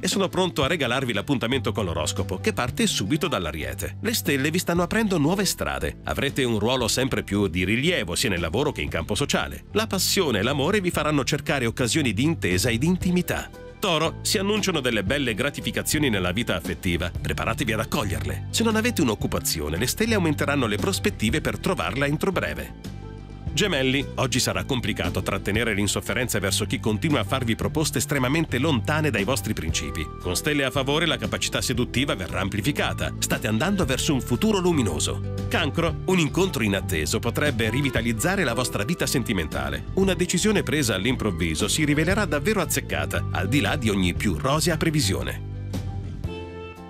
e sono pronto a regalarvi l'appuntamento con l'oroscopo che parte subito dall'Ariete. Le stelle vi stanno aprendo nuove strade. Avrete un ruolo sempre più di rilievo sia nel lavoro che in campo sociale. La passione e l'amore vi faranno cercare occasioni di intesa e di intimità. Toro, si annunciano delle belle gratificazioni nella vita affettiva. Preparatevi ad accoglierle. Se non avete un'occupazione, le stelle aumenteranno le prospettive per trovarla entro breve. Gemelli, oggi sarà complicato trattenere l'insofferenza verso chi continua a farvi proposte estremamente lontane dai vostri principi. Con stelle a favore la capacità seduttiva verrà amplificata. State andando verso un futuro luminoso. Cancro, un incontro inatteso potrebbe rivitalizzare la vostra vita sentimentale. Una decisione presa all'improvviso si rivelerà davvero azzeccata, al di là di ogni più rosea previsione.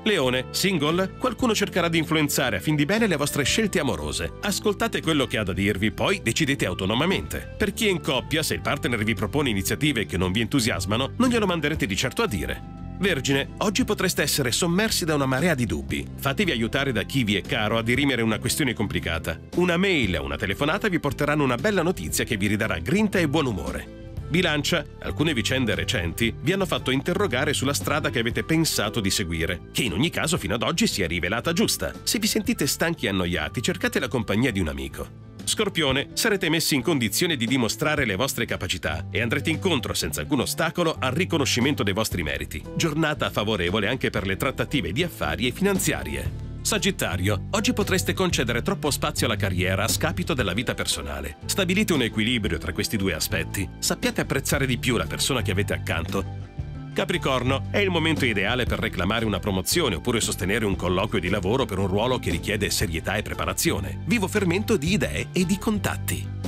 Leone, single, qualcuno cercherà di influenzare a fin di bene le vostre scelte amorose. Ascoltate quello che ha da dirvi, poi decidete autonomamente. Per chi è in coppia, se il partner vi propone iniziative che non vi entusiasmano, non glielo manderete di certo a dire. Vergine, oggi potreste essere sommersi da una marea di dubbi. Fatevi aiutare da chi vi è caro a dirimere una questione complicata. Una mail o una telefonata vi porteranno una bella notizia che vi ridarà grinta e buon umore. Bilancia, alcune vicende recenti vi hanno fatto interrogare sulla strada che avete pensato di seguire, che in ogni caso fino ad oggi si è rivelata giusta. Se vi sentite stanchi e annoiati, cercate la compagnia di un amico. Scorpione, sarete messi in condizione di dimostrare le vostre capacità e andrete incontro senza alcun ostacolo al riconoscimento dei vostri meriti. Giornata favorevole anche per le trattative di affari e finanziarie. Sagittario, oggi potreste concedere troppo spazio alla carriera a scapito della vita personale. Stabilite un equilibrio tra questi due aspetti. Sappiate apprezzare di più la persona che avete accanto. Capricorno, è il momento ideale per reclamare una promozione oppure sostenere un colloquio di lavoro per un ruolo che richiede serietà e preparazione. Vivo fermento di idee e di contatti.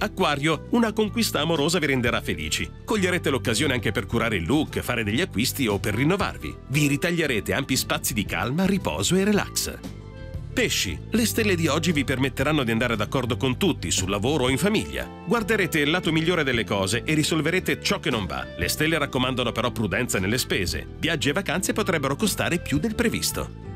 Acquario, una conquista amorosa vi renderà felici. Coglierete l'occasione anche per curare il look, fare degli acquisti o per rinnovarvi. Vi ritaglierete ampi spazi di calma, riposo e relax. Pesci, le stelle di oggi vi permetteranno di andare d'accordo con tutti, sul lavoro o in famiglia. Guarderete il lato migliore delle cose e risolverete ciò che non va. Le stelle raccomandano però prudenza nelle spese. Viaggi e vacanze potrebbero costare più del previsto.